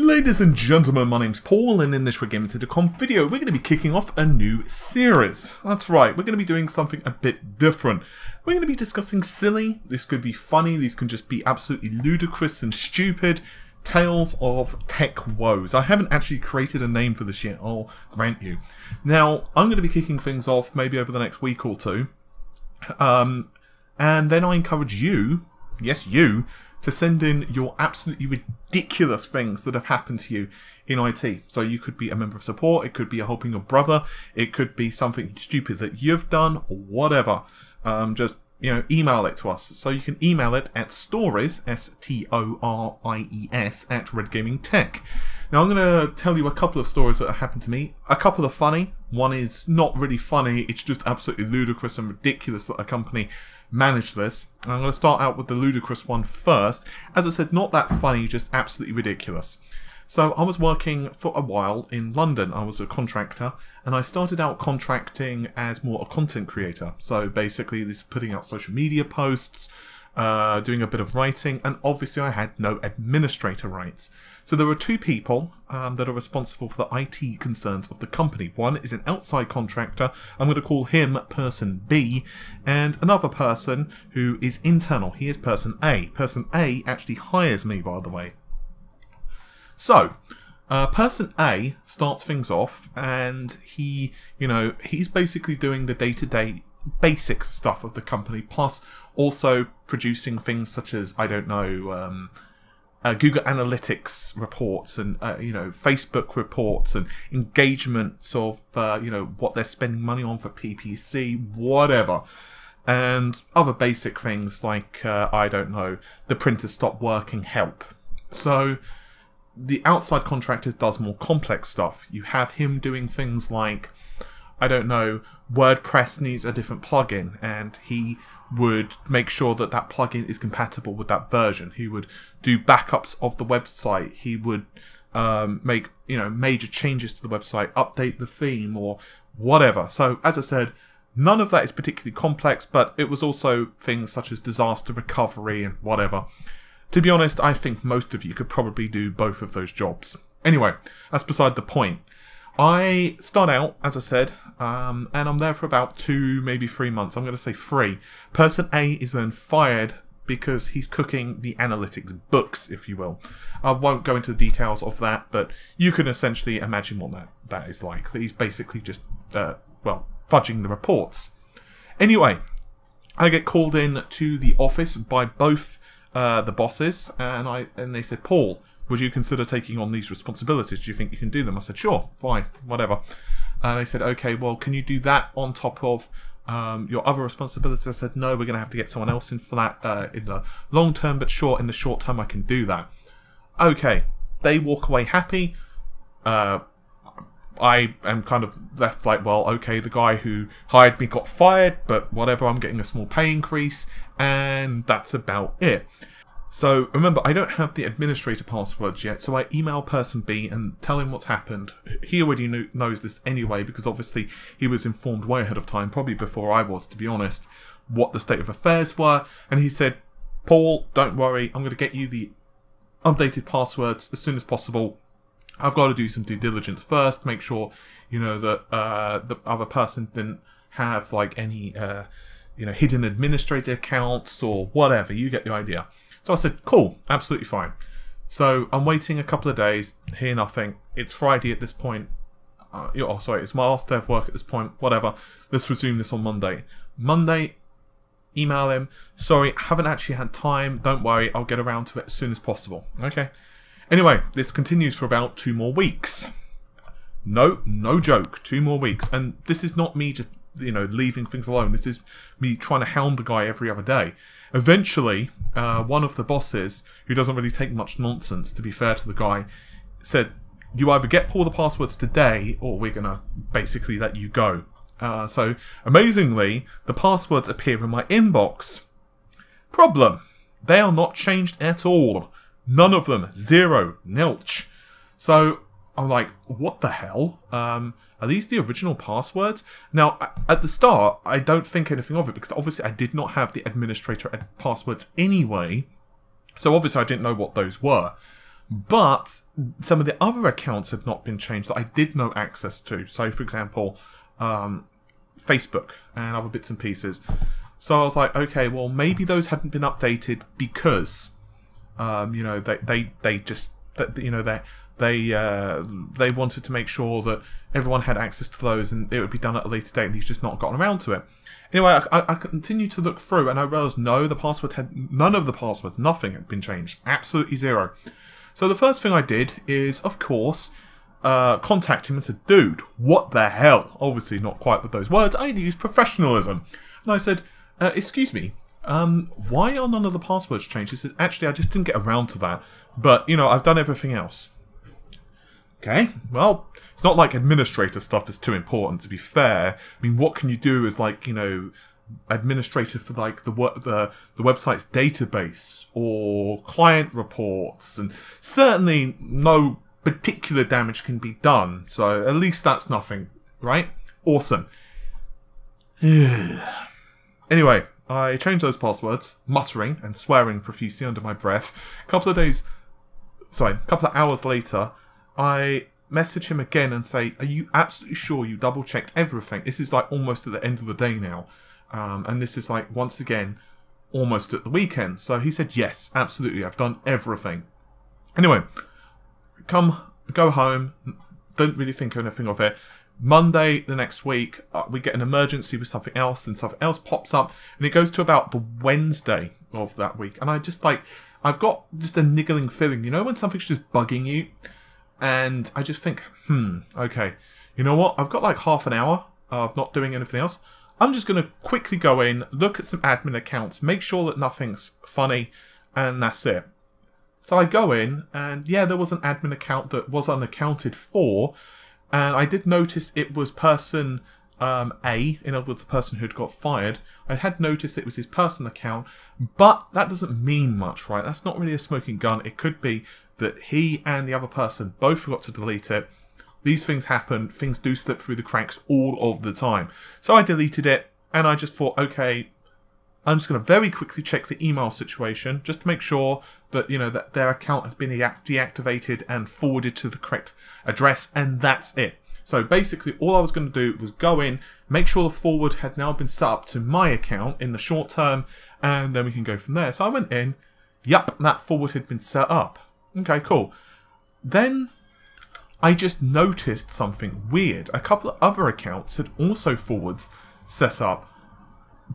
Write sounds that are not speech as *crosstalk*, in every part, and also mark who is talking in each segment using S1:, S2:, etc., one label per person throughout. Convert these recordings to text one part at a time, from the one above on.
S1: Ladies and gentlemen, my name's Paul, and in this RedGamingTech video, we're going to be kicking off a new series. That's right, we're going to be doing something a bit different. We're going to be discussing silly, this could be funny, these can just be absolutely ludicrous and stupid, tales of tech woes. I haven't actually created a name for this yet, I'll grant you. Now, I'm going to be kicking things off maybe over the next week or two, um, and then I encourage you, yes you, to send in your absolutely ridiculous things that have happened to you in IT. So you could be a member of support, it could be a helping your brother, it could be something stupid that you've done, or whatever. Um, just you know, email it to us. So you can email it at stories, S-T-O-R-I-E-S, at Red Gaming Tech. Now I'm going to tell you a couple of stories that have happened to me. A couple are funny. One is not really funny. It's just absolutely ludicrous and ridiculous that a company manage this. And I'm going to start out with the ludicrous one first. As I said, not that funny, just absolutely ridiculous. So I was working for a while in London. I was a contractor, and I started out contracting as more a content creator. So basically, this putting out social media posts, uh, doing a bit of writing, and obviously I had no administrator rights. So there are two people um, that are responsible for the IT concerns of the company. One is an outside contractor, I'm going to call him person B, and another person who is internal, he is person A. Person A actually hires me, by the way. So, uh, person A starts things off, and he, you know, he's basically doing the day-to-day basic stuff of the company, plus also producing things such as I don't know. Um, uh, Google Analytics reports and uh, you know Facebook reports and engagements of uh, you know what they're spending money on for PPC, whatever, and other basic things like uh, I don't know the printer stopped working, help. So the outside contractor does more complex stuff. You have him doing things like I don't know WordPress needs a different plugin, and he would make sure that that plugin is compatible with that version. He would do backups of the website. He would um, make you know major changes to the website, update the theme or whatever. So as I said, none of that is particularly complex, but it was also things such as disaster recovery and whatever. To be honest, I think most of you could probably do both of those jobs. Anyway, that's beside the point. I start out, as I said, um, and I'm there for about two, maybe three months. I'm going to say three. Person A is then fired because he's cooking the analytics books, if you will. I won't go into the details of that, but you can essentially imagine what that, that is like. He's basically just, uh, well, fudging the reports. Anyway, I get called in to the office by both uh, the bosses, and I and they said, Paul, would you consider taking on these responsibilities? Do you think you can do them? I said, sure, fine, whatever. And they said, okay, well, can you do that on top of um, your other responsibilities? I said, no, we're going to have to get someone else in for that uh, in the long term, but sure, in the short term, I can do that. Okay, they walk away happy. Uh, I am kind of left like, well, okay, the guy who hired me got fired, but whatever, I'm getting a small pay increase, and that's about it. So remember, I don't have the administrator passwords yet, so I email person B and tell him what's happened. He already knew, knows this anyway, because obviously he was informed way ahead of time, probably before I was, to be honest, what the state of affairs were. And he said, Paul, don't worry, I'm going to get you the updated passwords as soon as possible. I've got to do some due diligence first, make sure, you know, that uh, the other person didn't have, like, any, uh, you know, hidden administrator accounts or whatever. You get the idea. So I said, cool, absolutely fine. So I'm waiting a couple of days, hear nothing. It's Friday at this point. Uh, oh, sorry, it's my last day of work at this point. Whatever. Let's resume this on Monday. Monday, email him. Sorry, haven't actually had time. Don't worry, I'll get around to it as soon as possible. Okay. Anyway, this continues for about two more weeks. No, no joke. Two more weeks. And this is not me just, you know, leaving things alone. This is me trying to hound the guy every other day. Eventually, uh, one of the bosses, who doesn't really take much nonsense, to be fair to the guy, said, You either get Paul the passwords today, or we're going to basically let you go. Uh, so, amazingly, the passwords appear in my inbox. Problem. They are not changed at all. None of them. Zero. Nilch. So, I'm like, what the hell? Um, are these the original passwords? Now, at the start, I don't think anything of it because obviously I did not have the administrator passwords anyway. So obviously I didn't know what those were. but some of the other accounts had not been changed that I did know access to. So, for example, um, Facebook and other bits and pieces. So I was like, okay, well, maybe those hadn't been updated because, um, you know, they they they just you know they they uh, they wanted to make sure that everyone had access to those and it would be done at a later date. and He's just not gotten around to it. Anyway, I, I continued to look through and I realized no, the password had none of the passwords, nothing had been changed, absolutely zero. So the first thing I did is, of course, uh, contact him and said, dude, what the hell? Obviously not quite with those words, I used professionalism. And I said, uh, excuse me, um, why are none of the passwords changed? He said, actually, I just didn't get around to that. But, you know, I've done everything else. Okay, well, it's not like administrator stuff is too important, to be fair. I mean, what can you do as, like, you know, administrator for like the the the website's database or client reports, and certainly no particular damage can be done. So at least that's nothing, right? Awesome. *sighs* anyway, I changed those passwords, muttering and swearing profusely under my breath. A couple of days, sorry, a couple of hours later, I message him again and say, "Are you absolutely sure you double checked everything? This is like almost at the end of the day now." Um, and this is like, once again, almost at the weekend. So he said, yes, absolutely, I've done everything. Anyway, come, go home, don't really think anything of it. Monday the next week, uh, we get an emergency with something else, and something else pops up, and it goes to about the Wednesday of that week. And I just like, I've got just a niggling feeling, you know, when something's just bugging you, and I just think, hmm, okay, you know what? I've got like half an hour of not doing anything else. I'm just going to quickly go in, look at some admin accounts, make sure that nothing's funny, and that's it. So I go in, and yeah, there was an admin account that was unaccounted for, and I did notice it was person um, A, in other words, the person who'd got fired. I had noticed it was his personal account, but that doesn't mean much, right? That's not really a smoking gun. It could be that he and the other person both forgot to delete it, these things happen, things do slip through the cracks all of the time. So I deleted it and I just thought, okay, I'm just going to very quickly check the email situation just to make sure that, you know, that their account has been deactivated and forwarded to the correct address and that's it. So basically all I was going to do was go in, make sure the forward had now been set up to my account in the short term and then we can go from there. So I went in, yup, that forward had been set up. Okay, cool. Then I just noticed something weird. A couple of other accounts had also forwards set up,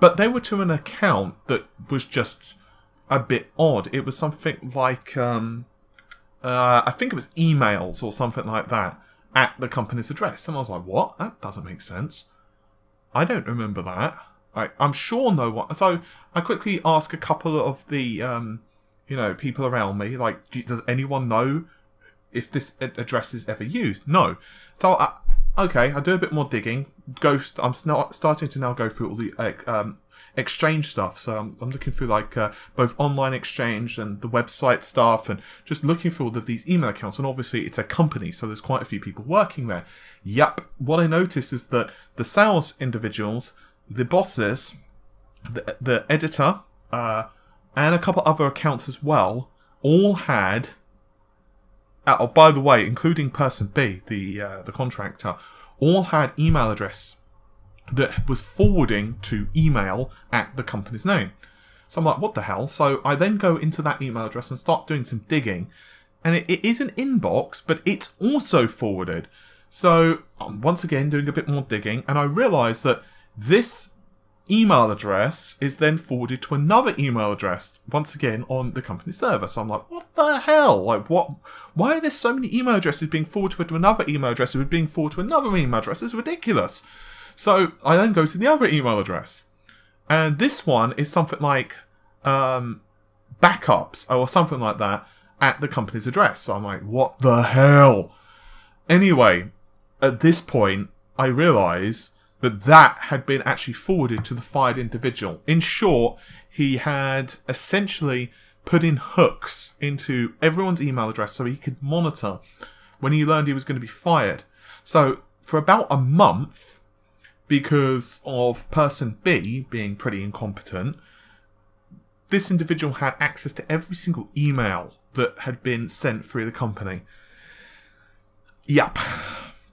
S1: but they were to an account that was just a bit odd. It was something like, um, uh, I think it was emails or something like that at the company's address. And I was like, what? That doesn't make sense. I don't remember that. I, I'm sure no one. So I quickly ask a couple of the, um, you know, people around me, like, does anyone know if this address is ever used. No. So, I, okay, I do a bit more digging. Go. I'm starting to now go through all the um, exchange stuff. So I'm, I'm looking through like uh, both online exchange and the website stuff, and just looking through all of these email accounts. And obviously, it's a company, so there's quite a few people working there. Yep. What I noticed is that the sales individuals, the bosses, the, the editor, uh, and a couple other accounts as well, all had uh, oh, by the way, including person B, the uh, the contractor, all had email address that was forwarding to email at the company's name. So I'm like, what the hell? So I then go into that email address and start doing some digging, and it, it is an inbox, but it's also forwarded. So I'm once again doing a bit more digging, and I realise that this email address is then forwarded to another email address, once again on the company server. So I'm like, what the hell? Like, what? Why are there so many email addresses being forwarded to another email address who are being forwarded to another email address? It's ridiculous. So I then go to the other email address. And this one is something like um, backups or something like that at the company's address. So I'm like, what the hell? Anyway, at this point, I realise that that had been actually forwarded to the fired individual. In short, he had essentially put in hooks into everyone's email address so he could monitor when he learned he was going to be fired. So for about a month, because of person B being pretty incompetent, this individual had access to every single email that had been sent through the company. Yep.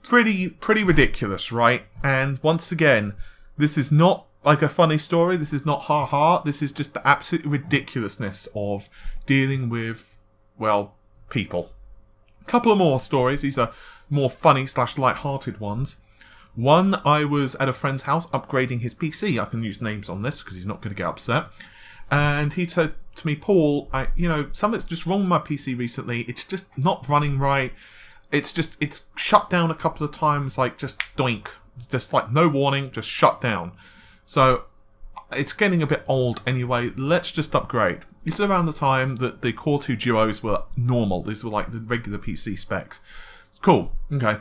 S1: Pretty pretty ridiculous, right? And once again, this is not like a funny story. This is not ha ha. This is just the absolute ridiculousness of dealing with, well, people. A couple of more stories. These are more funny slash light-hearted ones. One, I was at a friend's house upgrading his PC. I can use names on this because he's not going to get upset. And he said to me, Paul, I, you know, something's just wrong with my PC recently. It's just not running right. It's just, it's shut down a couple of times, like just doink. Just like no warning, just shut down. So it's getting a bit old anyway. Let's just upgrade. This is around the time that the Core 2 Duos were normal. These were like the regular PC specs. Cool. Okay.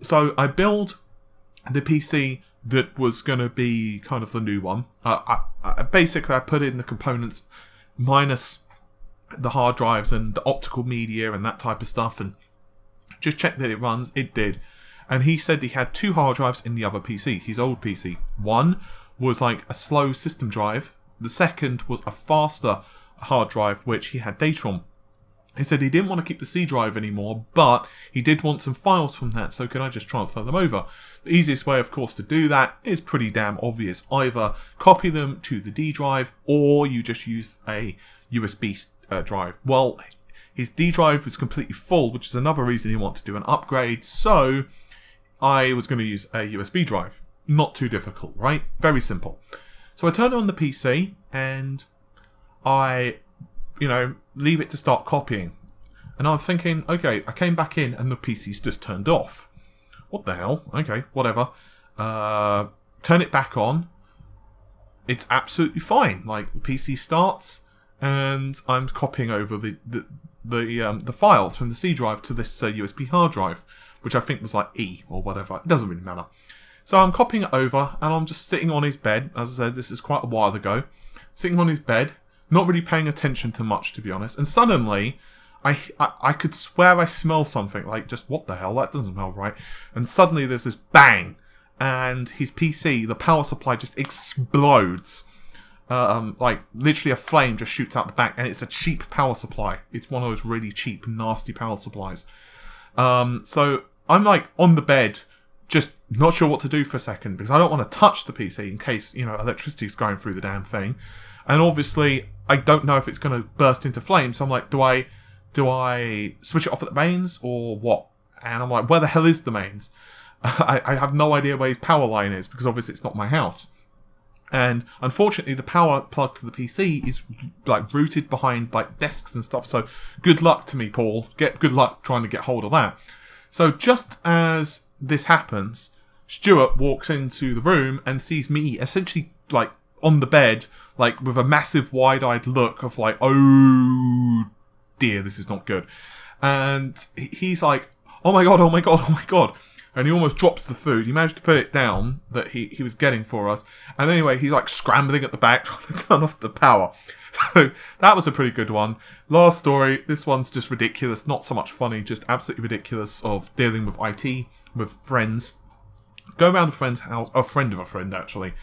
S1: So I build the PC that was going to be kind of the new one. Uh, I, I, basically, I put in the components minus the hard drives and the optical media and that type of stuff, and just check that it runs. It did, and he said he had two hard drives in the other PC, his old PC. One was like a slow system drive. The second was a faster hard drive, which he had data on. He said he didn't want to keep the C drive anymore, but he did want some files from that, so can I just transfer them over? The easiest way, of course, to do that is pretty damn obvious. Either copy them to the D drive, or you just use a USB uh, drive. Well, his D drive was completely full, which is another reason he wanted to do an upgrade, so I was going to use a USB drive. Not too difficult, right? Very simple. So I turn on the PC, and I you know, leave it to start copying. And I'm thinking, okay, I came back in and the PC's just turned off. What the hell? Okay, whatever. Uh, turn it back on. It's absolutely fine. Like the PC starts, and I'm copying over the the the, um, the files from the C drive to this uh, USB hard drive, which I think was like E or whatever. It doesn't really matter. So I'm copying it over, and I'm just sitting on his bed. As I said, this is quite a while ago. Sitting on his bed, not really paying attention to much, to be honest. And suddenly, I, I, I could swear I smell something like just what the hell that doesn't smell right. And suddenly there's this bang, and his PC, the power supply just explodes. Um, like literally a flame just shoots out the back, and it's a cheap power supply. It's one of those really cheap, nasty power supplies. Um, so I'm like on the bed, just not sure what to do for a second because I don't want to touch the PC in case you know electricity is going through the damn thing. And obviously, I don't know if it's going to burst into flames. So I'm like, do I do I switch it off at the mains or what? And I'm like, where the hell is the mains? *laughs* I, I have no idea where his power line is because obviously it's not my house. And unfortunately, the power plug to the PC is like rooted behind like desks and stuff. So good luck to me, Paul. Get good luck trying to get hold of that. So just as this happens, Stuart walks into the room and sees me essentially like on the bed, like with a massive wide-eyed look of like, oh dear, this is not good. And he's like, oh my god, oh my god, oh my god. And he almost drops the food. He managed to put it down that he, he was getting for us. And anyway, he's like scrambling at the back *laughs* trying to turn off the power. So that was a pretty good one. Last story. This one's just ridiculous. Not so much funny, just absolutely ridiculous of dealing with IT, with friends. Go around a friend's house, a friend of a friend actually,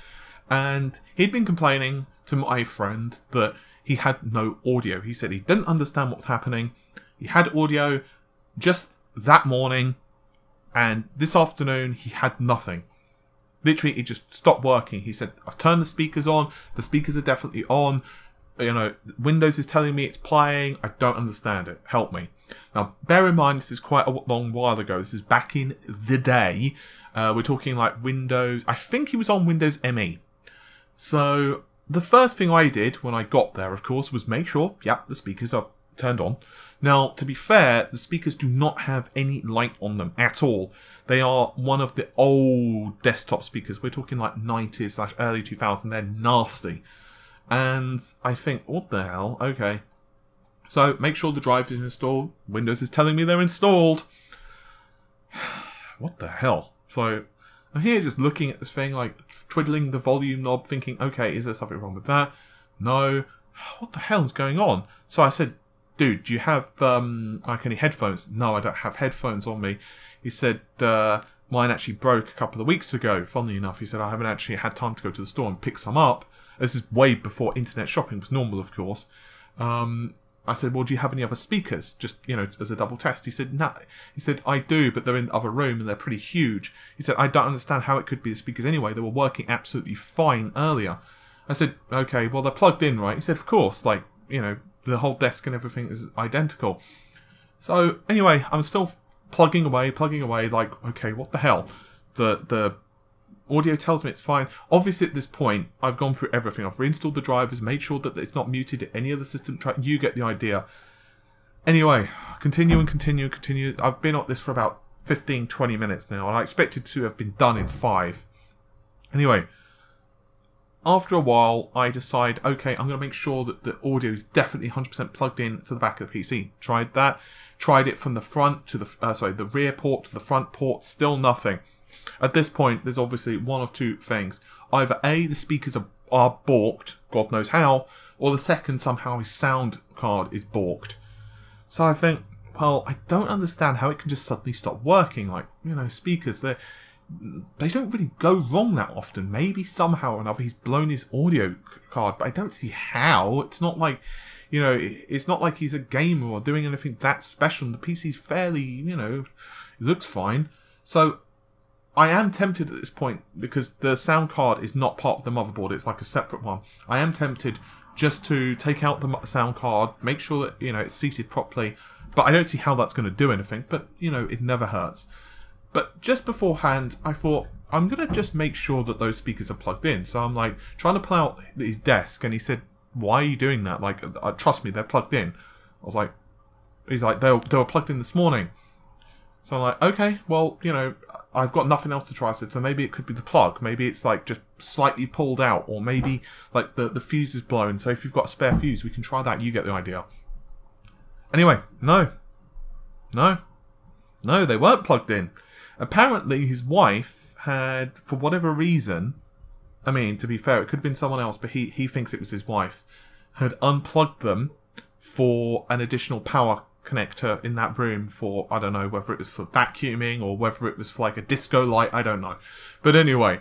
S1: and he'd been complaining to my friend that he had no audio. He said he didn't understand what's happening. He had audio just that morning, and this afternoon he had nothing. Literally, it just stopped working. He said, I've turned the speakers on, the speakers are definitely on. You know, Windows is telling me it's playing. I don't understand it. Help me. Now, bear in mind, this is quite a long while ago. This is back in the day. Uh, we're talking like Windows. I think he was on Windows ME. So the first thing I did when I got there, of course, was make sure, yep, the speakers are turned on. Now, to be fair, the speakers do not have any light on them at all. They are one of the old desktop speakers. We're talking like 90s slash early 2000s. They're nasty. And I think, what the hell? Okay. So make sure the drive is installed. Windows is telling me they're installed. *sighs* what the hell? So I'm here just looking at this thing, like twiddling the volume knob, thinking, okay, is there something wrong with that? No. *sighs* What the hell is going on? So I said, dude, do you have um, like any headphones? No, I don't have headphones on me. He said, uh, mine actually broke a couple of weeks ago. Funnily enough, he said, I haven't actually had time to go to the store and pick some up. This is way before internet shopping was normal, of course. Um, I said, well, do you have any other speakers? Just, you know, as a double test. He said, no. He said, I do, but they're in the other room and they're pretty huge. He said, I don't understand how it could be the speakers anyway. They were working absolutely fine earlier. I said, okay, well, they're plugged in, right? He said, of course, like, you know, the whole desk and everything is identical. So, anyway, I'm still plugging away, plugging away, like, okay, what the hell? The, the audio tells me it's fine. Obviously, at this point, I've gone through everything. I've reinstalled the drivers, made sure that it's not muted at any other system. Try, you get the idea. Anyway, continue and continue and continue. I've been at this for about 15, 20 minutes now, and I expected to have been done in five. Anyway, after a while, I decide, okay, I'm going to make sure that the audio is definitely 100% plugged in to the back of the PC. Tried that. Tried it from the front to the, uh, sorry, the rear port to the front port. Still nothing. At this point, there's obviously one of two things. Either A, the speakers are, are balked, God knows how, or the second, somehow his sound card is balked. So I think, well, I don't understand how it can just suddenly stop working. Like, you know, speakers, they they don't really go wrong that often. Maybe somehow or another he's blown his audio card, but I don't see how. It's not like, you know, it's not like he's a gamer or doing anything that special. The PC's fairly, you know, it looks fine. So I am tempted at this point because the sound card is not part of the motherboard; it's like a separate one. I am tempted just to take out the sound card, make sure that you know it's seated properly. But I don't see how that's going to do anything. But you know, it never hurts. But just beforehand, I thought I'm gonna just make sure that those speakers are plugged in. So I'm like trying to pull out his desk, and he said, "Why are you doing that? Like, uh, trust me, they're plugged in." I was like, "He's like they they were plugged in this morning." So I'm like, okay, well, you know, I've got nothing else to try. So, so maybe it could be the plug. Maybe it's like just slightly pulled out, or maybe like the the fuse is blown. So if you've got a spare fuse, we can try that. You get the idea. Anyway, no, no, no, they weren't plugged in. Apparently, his wife had, for whatever reason, I mean, to be fair, it could have been someone else, but he he thinks it was his wife, had unplugged them for an additional power connector in that room for I don't know whether it was for vacuuming or whether it was for like a disco light I don't know. But anyway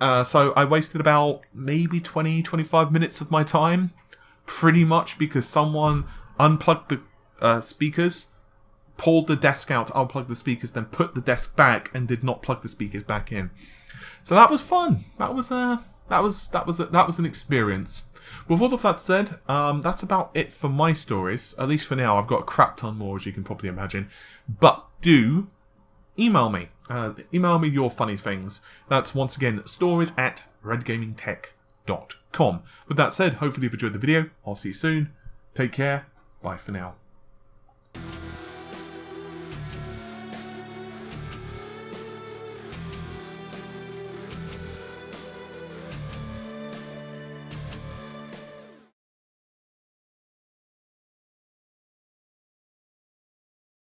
S1: uh, so I wasted about maybe 20 25 minutes of my time pretty much because someone unplugged the uh, speakers pulled the desk out to unplug the speakers then put the desk back and did not plug the speakers back in so that was fun that was uh that was that was a, that was an experience with all of that said, um, that's about it for my stories. At least for now, I've got a crap ton more, as you can probably imagine. But do email me. Uh, email me your funny things. That's once again stories at redgamingtech.com. With that said, hopefully you've enjoyed the video. I'll see you soon. Take care. Bye for now.